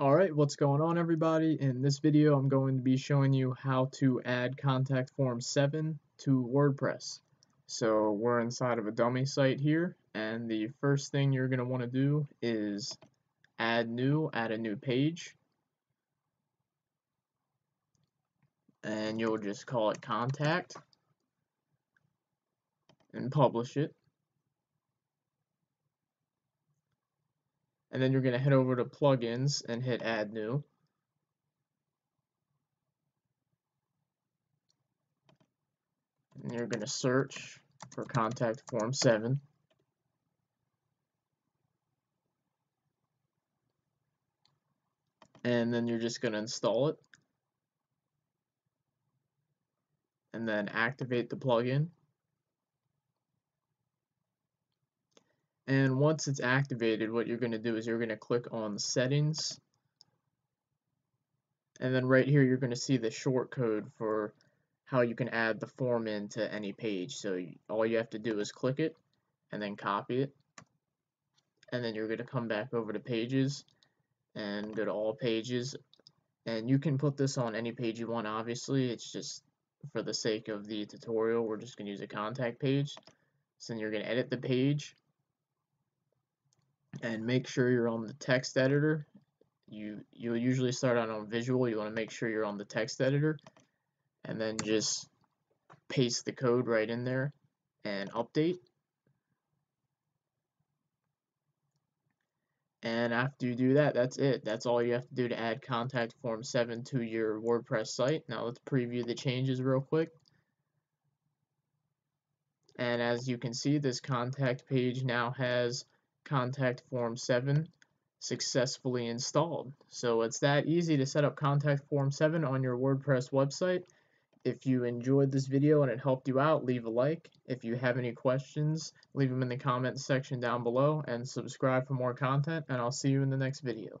Alright, what's going on everybody? In this video I'm going to be showing you how to add contact form 7 to WordPress. So we're inside of a dummy site here and the first thing you're going to want to do is add new, add a new page. And you'll just call it contact and publish it. And then you're going to head over to plugins and hit add new. And you're going to search for contact form 7 and then you're just going to install it. And then activate the plugin And once it's activated, what you're going to do is you're going to click on settings. And then right here, you're going to see the short code for how you can add the form into any page. So all you have to do is click it and then copy it. And then you're going to come back over to pages and go to all pages. And you can put this on any page you want, obviously. It's just for the sake of the tutorial, we're just going to use a contact page. So then you're going to edit the page and make sure you're on the text editor. You you'll usually start out on visual. You want to make sure you're on the text editor, and then just paste the code right in there and update. And after you do that, that's it. That's all you have to do to add contact form 7 to your WordPress site. Now let's preview the changes real quick. And as you can see, this contact page now has contact form 7 successfully installed. So it's that easy to set up contact form 7 on your WordPress website. If you enjoyed this video and it helped you out, leave a like. If you have any questions, leave them in the comments section down below and subscribe for more content and I'll see you in the next video.